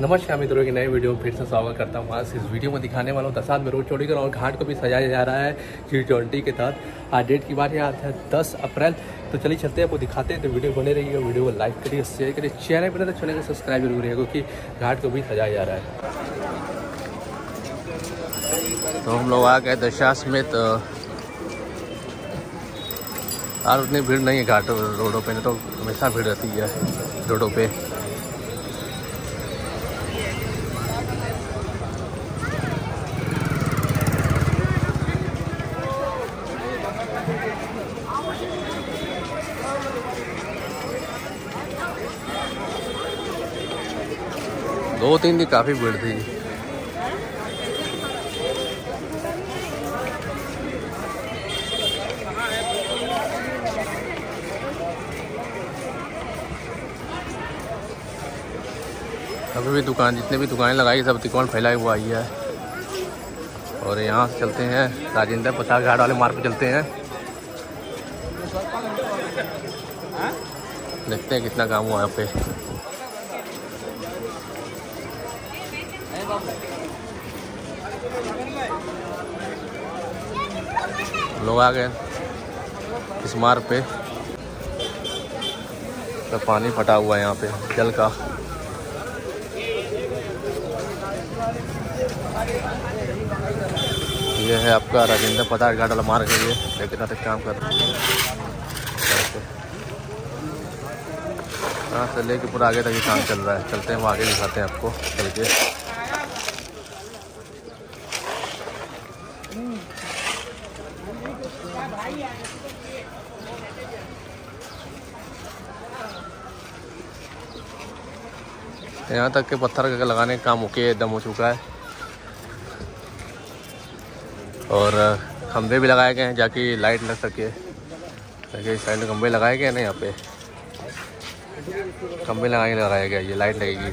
नमस्कार मित्रों की नए वीडियो में फिर से स्वागत करता हूँ आज इस वीडियो में दिखाने वाला हूँ दसात में रोड चौड़ीगढ़ और घाट को भी सजाया जा रहा है जी ट्वेंटी के तहत। आज डेट की बात है, आज है दस अप्रैल। तो चलिए चलते हैं, आपको दिखाते हैं। तो वीडियो बने रहिए, वीडियो को लाइक करिए शेयर करिए। चैनल पर तो चैनल को सब्सक्राइब ज़रूर करिए, क्योंकि घाट को भी सजाया जा रहा है। तो हम लोग आ गए दशास में तो यार उतनी भीड़ नहीं है घाट, रोडों पे, नहीं तो हमेशा भीड़ रहती है रोडों पे। दो तीन दिन काफ़ी भीड़ थी। अभी भी दुकान, जितने भी दुकानें लगाई, सब दुकान फैलाए हुआ ही है। और यहाँ से चलते हैं, राजेंद्र प्रसाद घाट वाले मार्ग पे चलते हैं। देखते हैं कितना काम हुआ यहाँ पे। लोग आ गए इस मार्ग पे। तो पानी फटा हुआ है यहाँ पे, जल का। ये है आपका राजेंद्र पतार घाट वाला मार्ग है ये, लेकिन तक काम कर रहा है। यहाँ से लेके पूरा आगे तक ये काम चल रहा है। चलते हैं वो आगे दिखाते हैं आपको, चल के। यहाँ तक के पत्थर लगाने का काम ओके एकदम हो चुका है। और खंभे भी लगाए गए हैं, जाकि लाइट लग सके। इस साइड में खंभे लगाए गए हैं ना यहाँ पे? खंभे लगाने लगाया गया ये लाइट लगेगी।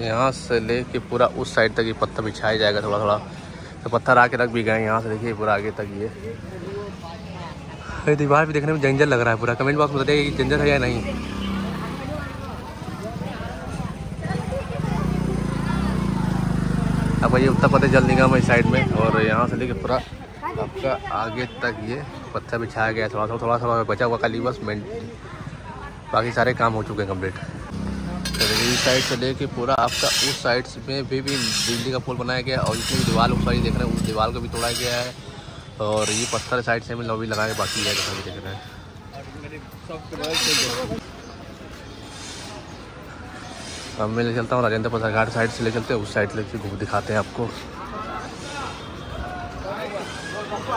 यहाँ से लेके पूरा उस साइड तक ये पत्थर बिछाया जाएगा थोड़ा थोड़ा। तो पत्थर आके रख भी गए यहाँ से, देखिए, पूरा आगे तक ये दीवार भी देखने में जंजर लग रहा है पूरा। कमेंट बॉक्स में बताइए कि जंजर है या नहीं। अब ये उत्तर प्रदेश जल निगम है इस साइड में और यहाँ से लेके पूरा आपका आगे तक ये पत्थर बिछाया गया थोड़ा थोड़ा थोड़ा थोड़ा बचा हुआ खाली बस मेन बाकी सारे काम हो चुके हैं कंप्लीट तो इस साइड से लेके पूरा आपका उस साइड में भी, भी बिजली का पोल बनाया गया और जितनी भी दीवार ऊपर देख रहे हैं उस दीवार को भी तोड़ा गया है और ये पत्थर साइड से भी लॉबी लगा के बाकी है जैसा भी देख रहे हैं। अब मैं ले चलता हूँ राजेंद्र प्रसाद घाट साइड से ले चलते हैं उस साइड से घूम दिखाते हैं आपको। तो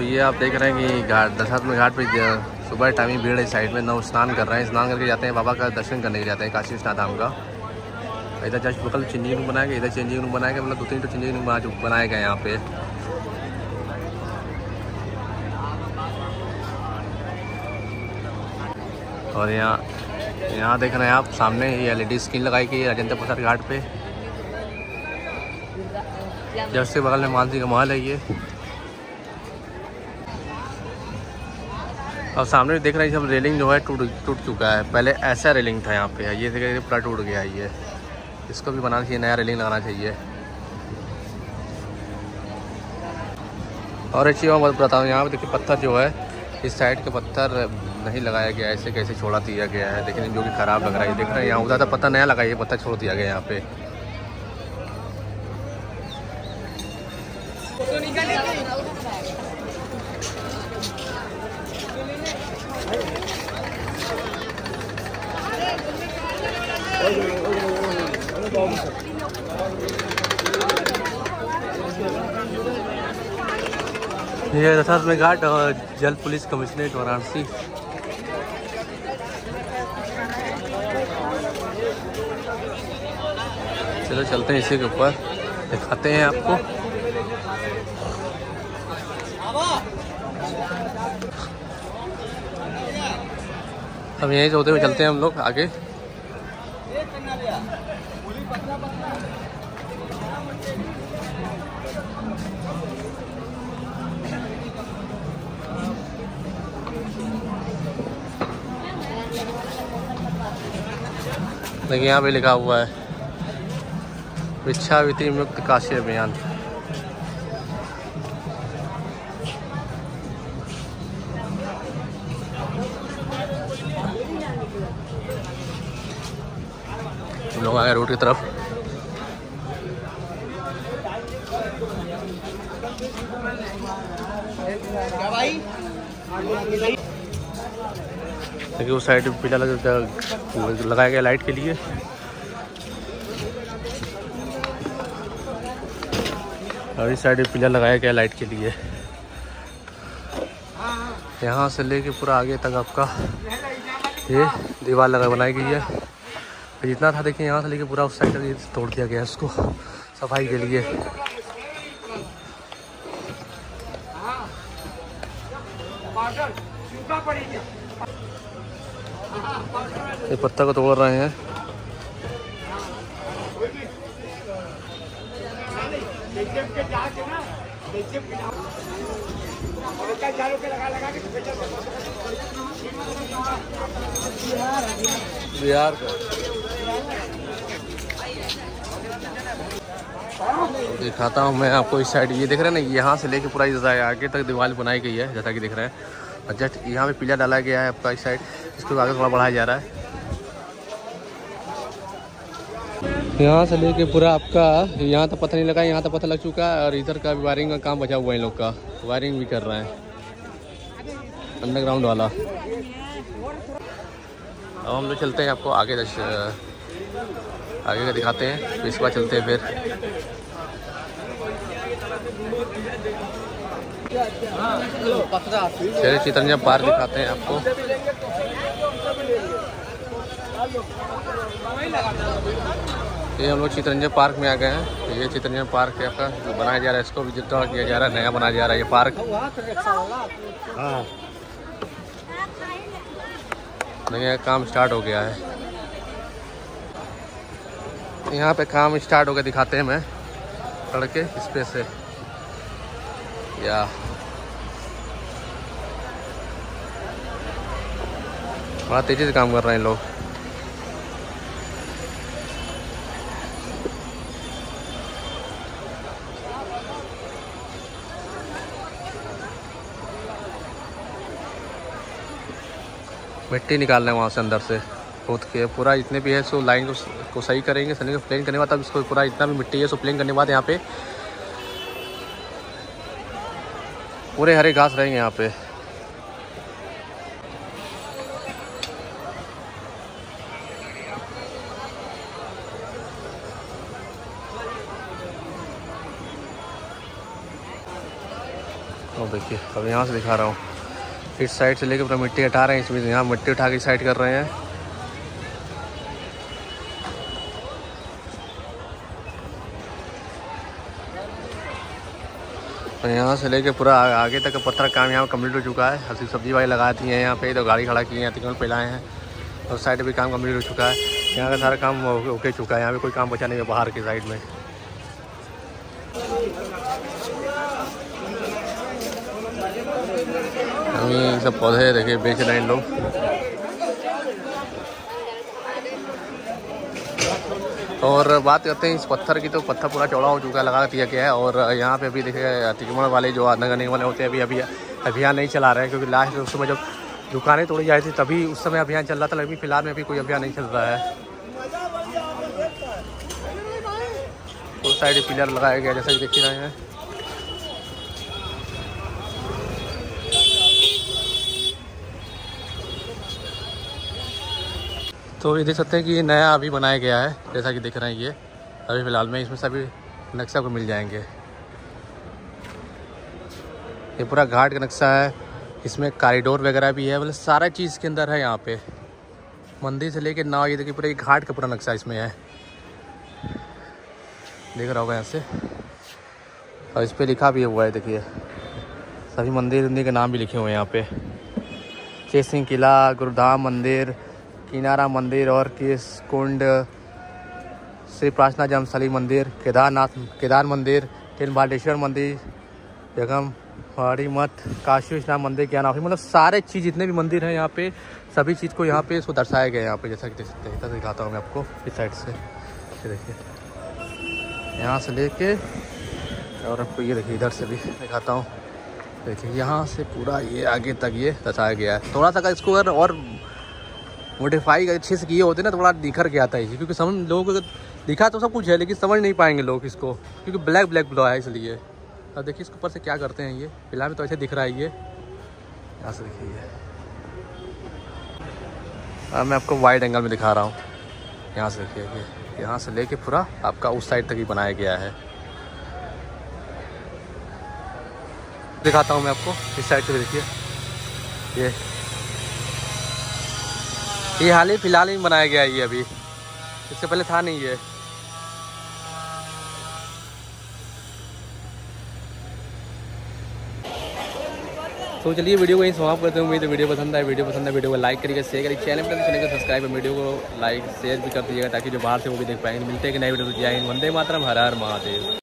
ये आप देख रहे हैं कि घाट दशात में घाट पे सुबह टाइम ही भीड़ है साइड में नव स्नान कर रहे हैं। स्नान करके जाते हैं, बाबा का दर्शन करने के जाते हैं, काशी विश्वनाथ धाम का। इधर जस्ट बकल चेंजिंग रूम बनाया गया, इधर चेंजिंग रूम बनाया गया मतलब दो तीन तो चेंजिंग रूम आज बनाए गए यहाँ पे। और यहाँ यहाँ देख रहे हैं आप, सामने ये एलईडी स्क्रीन लगाई गई है राजेंद्र प्रसाद घाट पे। जस्ट के बगल में मानसी का महल है ये। और सामने देख रहे हैं सब रेलिंग जो है टूट टूट चुका है। पहले ऐसा रेलिंग था यहाँ पे, ये देखिए पूरा टूट गया ये। इसको भी बनाना चाहिए, नया रेलिंग लगाना चाहिए। और चीज़ मैं बताऊँ, यहाँ पे देखिए पत्थर जो है, इस साइड के पत्थर नहीं लगाया गया, ऐसे कैसे छोड़ा दिया गया है लेकिन जो कि ख़राब लग रहा है देख रहे हैं, यहाँ उधर तो पत्थर नया लगाइए पत्थर छोड़ दिया गया यहाँ पे। ये दशात में घाट जल पुलिस कमिश्नरेट वाराणसी। चलो, चलते हैं इसी के ऊपर। दिखाते हैं आपको। अब यहीं से होते हुए चलते हैं हम लोग आगे। देखिए, यहाँ पे लिखा हुआ है। विच्छाविति मुक्त काशी अभियान। लोग आए रोड की तरफ़। देखिए उस साइड पीला लगा लगाया गया लाइट के लिए। और इस साइड पिलर लगाया गया लाइट के लिए। यहाँ से लेके पूरा आगे तक आपका ये दीवार लगा बनाई गई है। जितना था देखिए, यहाँ से लेके पूरा उस साइड तक तोड़ दिया गया है उसको सफ़ाई के लिए। ये पत्ता को तोड़ रहे हैं। बिहार का। दिखाता हूँ मैं आपको इस साइड। ये देख रहे हैं ना, यहाँ से लेके पूरा इस आगे तक दीवार बनाई गई है, जैसा कि देख रहे हैं। और जस्ट यहाँ पे पिलर डाला गया है आपका इस साइड। इसको आगे थोड़ा बढ़ाया जा रहा है। यहाँ से लेके पूरा आपका, यहाँ तो पता नहीं लगा, यहाँ तो पता लग चुका है, और इधर का वायरिंग का काम बचा हुआ है इन लोग का। वायरिंग भी कर रहे हैं। अंडरग्राउंड वाला। अब हम लोग चलते हैं आपको आगे दश आगे का दिखाते हैं, फिर इसके बाद चलते हैं फिर। चलिए चितरंजन पार्क दिखाते हैं आपको। ये हम लोग चितरंजन पार्क में आ गए हैं। ये चितरंजन पार्क है आपका जो बनाया जा रहा है, इसको भी जितना किया जा रहा है, नया बनाया जा रहा है ये पार्क। हाँ। देखिए काम स्टार्ट हो गया है। यहाँ पे काम स्टार्ट हो गया, दिखाते हैं मैं लड़के इस पे से। या। बड़ा तेज़ी से काम कर रहे हैं लोग। मिट्टी निकाल रहे हैं वहाँ से अंदर से। खोद के पूरा इतने भी है सो लाइन को, सही करेंगे सनी को प्लेन करने के बाद तब इसको पूरा इतना भी मिट्टी है सो प्लेन करने के बाद यहाँ पे पूरे हरे घास रहेंगे यहाँ पे। देखिए अब यहाँ से दिखा रहा हूँ। इस साइड से लेकर पूरा मिट्टी हटा रहे हैं इसमें यहाँ मिट्टी उठा के साइड कर रहे हैं। और यहाँ से लेके पूरा आगे तक पत्थर काम यहाँ कंप्लीट हो चुका है। हसी सब्ज़ी वाली लगा दी है यहाँ पे तो गाड़ी खड़ा की है तिकोल फैलाए हैं। और साइड भी काम कंप्लीट हो चुका है। यहाँ का सारा काम ओके चुका है। यहाँ पे कोई काम बचा नहीं है बाहर की साइड में। ये सब पौधे देखिए, बेच रहे हैं लोग। और बात करते हैं, इस पत्थर की तो पत्थर पूरा चौड़ा हो चुका लगा दिया गया है। और यहाँ पे अभी देखिए तिकमण वाले जो नगर निगम वाले होते हैं, अभी अभी अभियान नहीं चला रहे हैं, क्योंकि लास्ट उस समय जब दुकानें तोड़ी जाए थी, तभी उस समय अभियान चल रहा था, लेकिन फ़िलहाल में अभी कोई अभियान नहीं चल रहा है। उस साइड पिलर लगाया गया, जैसा कि देख रहे हैं। तो ये देख सकते हैं कि ये नया अभी बनाया गया है, जैसा कि देख रहे हैं ये। अभी फ़िलहाल में इसमें सभी नक्शा को मिल जाएँगे। ये पूरा घाट का नक्शा है, इसमें कॉरिडोर वगैरह भी है मतलब सारा चीज़ के अंदर है यहाँ पे। मंदिर से लेके नाव, ये देखिए पूरा ये घाट का पूरा नक्शा इसमें है। देख रहा होगा यहाँ से। और इस पर लिखा भी हुआ है, देखिए। सभी मंदिर उन्हीं के नाम भी लिखे हुए हैं यहाँ पे। चेत सिंह किला, गुरुधाम मंदिर किनारा मंदिर और किस कुंड श्री प्रार्थना जन्मस्थली मंदिर, केदारनाथ, केदार मंदिर तिलबाटेश्वर मंदिर, जगम, पहाड़ी मठ, काशी विश्वनाथ मंदिर, क्या नाम मतलब सारे चीज़, जितने भी मंदिर हैं यहाँ पे, सभी चीज़ को यहाँ पे इसको दर्शाया गया है यहाँ पे, जैसा कि देख सकते हैं। दिखाता हूँ मैं आपको, इस साइड से। देखिए। यहाँ से लेके, और आपको ये देखिए, इधर से भी दिखाता हूँ। देखिए, यहाँ से पूरा ये आगे तक ये दर्शाया गया है। थोड़ा सा इसको अगर और मोडिफाई अच्छे से किए होते ना तो थोड़ा निखर के आता है क्योंकि समझ, लोग दिखा तो सब कुछ है, लेकिन समझ नहीं पाएँगे लोग इसको, क्योंकि ब्लैक ब्लैक ब्लॉ है इसलिए। अब देखिए इसके ऊपर से क्या करते हैं ये, फ़िलहाल तो ऐसे दिख रहा है ये। यहाँ से देखिए अब मैं आपको वाइड एंगल में दिखा रहा हूँ। यहाँ से देखिए, ये, यहाँ से लेके पूरा आपका उस साइड तक ही बनाया गया है। दिखाता हूँ मैं आपको, इस साइड से देखिए। ये ये हाल ही फ़िलहाल ही बनाया गया है ये अभी। इससे पहले था नहीं ये। तो चलिए वीडियो को यहीं समाप्त करते हैं। उम्मीद है वीडियो पसंद आए। वीडियो पसंद है वीडियो को लाइक करिएगा शेयर करिए चैनल पर चैनल को सब्सक्राइब वीडियो को लाइक शेयर भी कर दीजिएगा ताकि जो बाहर से वो भी देख पाएँगे। मिलते हैं कि नई वीडियो जय हिंद, वंदे मातरम, हर हर महादेव।